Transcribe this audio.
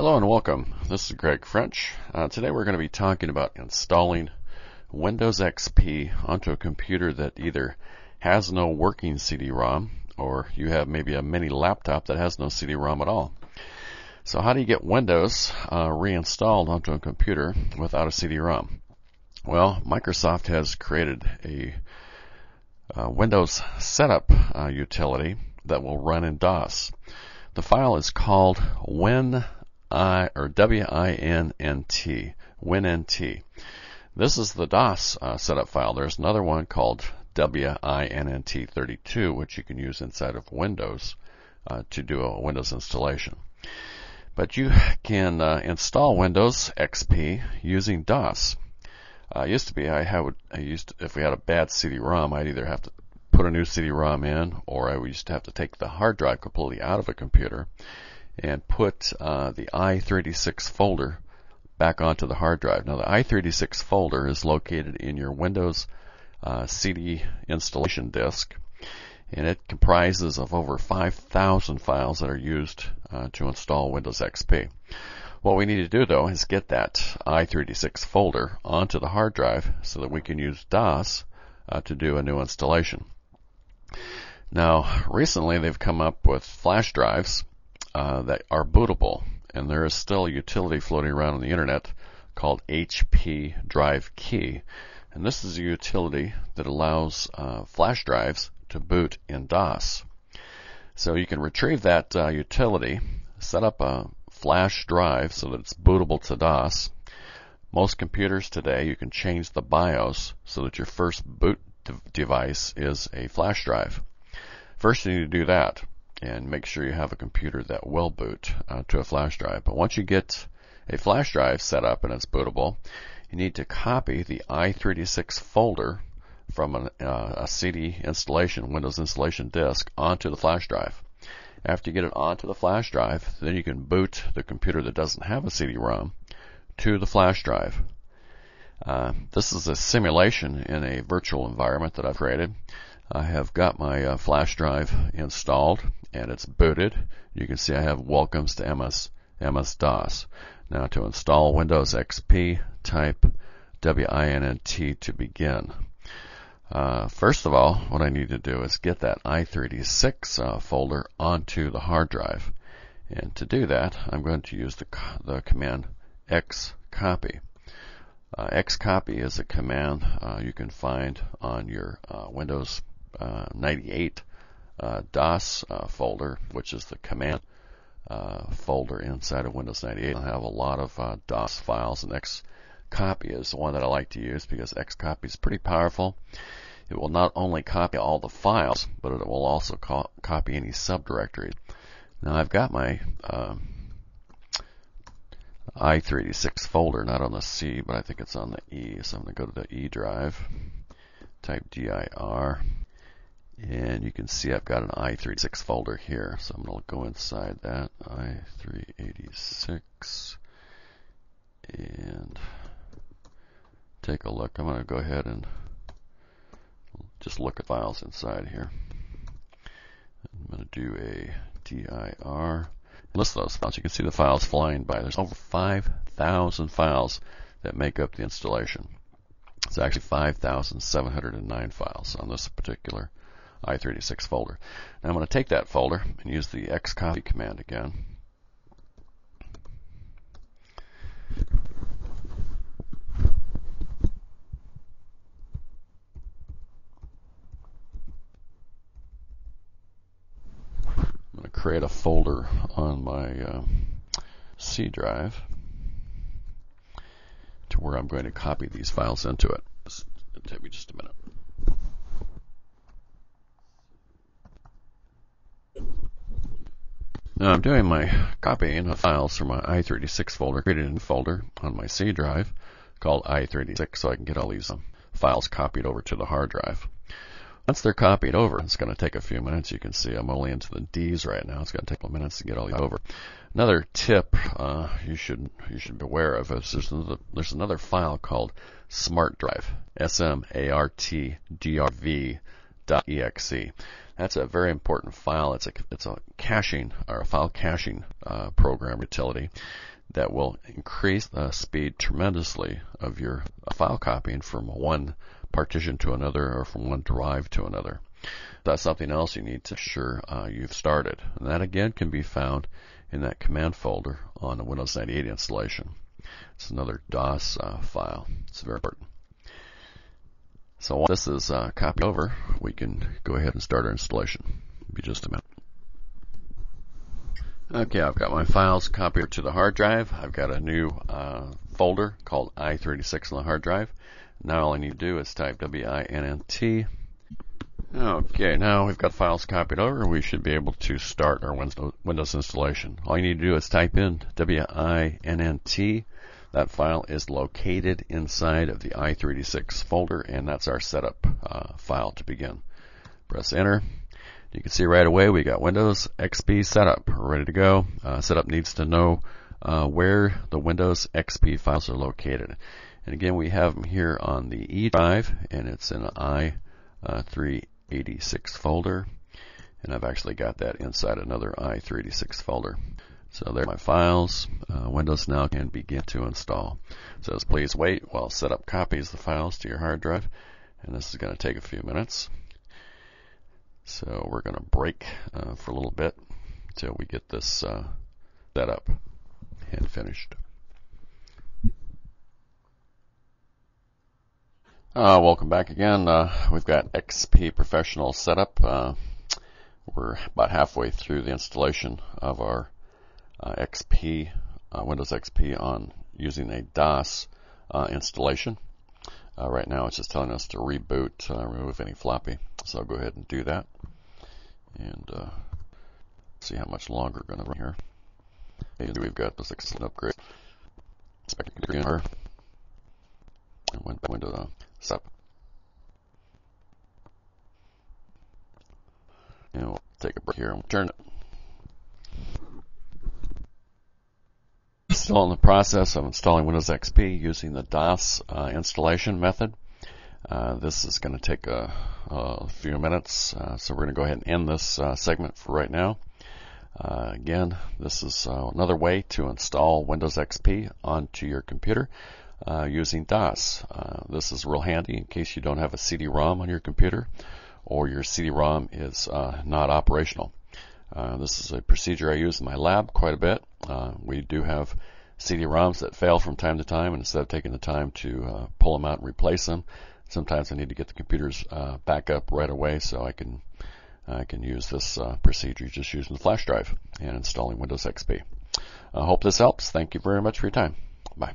Hello and welcome. This is Greg French. Uh, today we're going to be talking about installing Windows XP onto a computer that either has no working CD-ROM or you have maybe a mini laptop that has no CD-ROM at all. So how do you get Windows uh, reinstalled onto a computer without a CD-ROM? Well, Microsoft has created a uh, Windows setup uh, utility that will run in DOS. The file is called Win I or W I N N T WinNT. This is the DOS uh, setup file. There's another one called WINNT32, which you can use inside of Windows uh, to do a Windows installation. But you can uh, install Windows XP using DOS. Uh, used to be I, had, I used if we had a bad CD-ROM, I'd either have to put a new CD-ROM in, or I used to have to take the hard drive completely out of a computer and put uh, the i386 folder back onto the hard drive. Now the i386 folder is located in your Windows uh, CD installation disk and it comprises of over 5,000 files that are used uh, to install Windows XP. What we need to do though is get that i386 folder onto the hard drive so that we can use DOS uh, to do a new installation. Now, recently they've come up with flash drives uh, that are bootable, and there is still a utility floating around on the internet called HP Drive Key, and this is a utility that allows uh, flash drives to boot in DOS. So you can retrieve that uh, utility, set up a flash drive so that it's bootable to DOS. Most computers today, you can change the BIOS so that your first boot device is a flash drive. First, you need to do that and make sure you have a computer that will boot uh, to a flash drive. But once you get a flash drive set up and it's bootable, you need to copy the i386 folder from an, uh, a CD installation, Windows installation disk, onto the flash drive. After you get it onto the flash drive, then you can boot the computer that doesn't have a CD-ROM to the flash drive. Uh, this is a simulation in a virtual environment that I've created. I have got my uh, flash drive installed and it's booted. You can see I have welcomes to MS, MS-DOS. Now to install Windows XP, type WINNT to begin. Uh, first of all, what I need to do is get that i386 uh, folder onto the hard drive. And to do that, I'm going to use the, the command xcopy. Uh, xcopy is a command uh, you can find on your uh, Windows 98 uh, DOS uh, folder, which is the command uh, folder inside of Windows 98. I have a lot of uh, DOS files, and Xcopy is the one that I like to use because Xcopy is pretty powerful. It will not only copy all the files, but it will also co- copy any subdirectories. Now I've got my um, i386 folder, not on the C, but I think it's on the E. So I'm going to go to the E drive, type dir, and you can see I've got an i386 folder here. So I'm going to go inside that i386 and take a look. I'm going to go ahead and just look at files inside here. I'm going to do a dir. List those files. You can see the files flying by. There's over 5,000 files that make up the installation. It's actually 5,709 files on this particular i386 folder. Now I'm going to take that folder and use the xcopy command again. I'm going to create a folder on my uh, C drive to where I'm going to copy these files into it. Take me just a minute. Now I'm doing my copying of files from my i386 folder, created a folder on my C drive called i386 so I can get all these um, files copied over to the hard drive. Once they're copied over, it's going to take a few minutes. You can see I'm only into the D's right now. It's going to take a few minutes to get all these over. Another tip uh, you should you should be aware of is there's another, there's another file called Smart Drive, S M A R T D R V dot exe. That's a very important file. It's a it's a caching or a file caching uh, program utility that will increase the speed tremendously of your file copying from one partition to another or from one drive to another. That's something else you need to ensure uh, you've started. And that again can be found in that command folder on the Windows 98 installation. It's another DOS uh, file. It's very important. So once this is uh, copied over, we can go ahead and start our installation. Be just a minute. Okay, I've got my files copied to the hard drive. I've got a new uh, folder called i386 on the hard drive. Now all I need to do is type W-I-N-N-T. Okay, now we've got files copied over. We should be able to start our Windows installation. All you need to do is type in W-I-N-N-T that file is located inside of the i386 folder, and that's our setup uh, file to begin. Press enter. You can see right away we got Windows XP setup. Ready to go. Uh, setup needs to know uh, where the Windows XP files are located. And again, we have them here on the E drive, and it's in an i386 folder. And I've actually got that inside another i386 folder. So there are my files. Uh, Windows now can begin to install. It says please wait while setup copies the files to your hard drive. And this is going to take a few minutes. So we're going to break uh, for a little bit until we get this uh, set up and finished. Uh, welcome back again. Uh, we've got XP Professional setup. Uh, we're about halfway through the installation of our uh, XP, uh, Windows XP on using a DOS uh, installation. right now it's just telling us to reboot, remove any floppy. So I'll go ahead and do that. And see how much longer we're going to run here. And we've got this excellent upgrade. Inspector computer. And went back into the setup. And we'll take a break here and turn it. Still in the process of installing Windows XP using the DOS uh, installation method. Uh, this is going to take a, a, few minutes, uh, so we're going to go ahead and end this uh, segment for right now. Uh, again, this is uh, another way to install Windows XP onto your computer using DOS. this is real handy in case you don't have a CD-ROM on your computer or your CD-ROM is not operational. Uh, this is a procedure I use in my lab quite a bit. Uh, we do have CD-ROMs that fail from time to time, and instead of taking the time to uh, pull them out and replace them, sometimes I need to get the computers uh, back up right away so I can I can use this uh, procedure just using the flash drive and installing Windows XP. I hope this helps. Thank you very much for your time. Bye.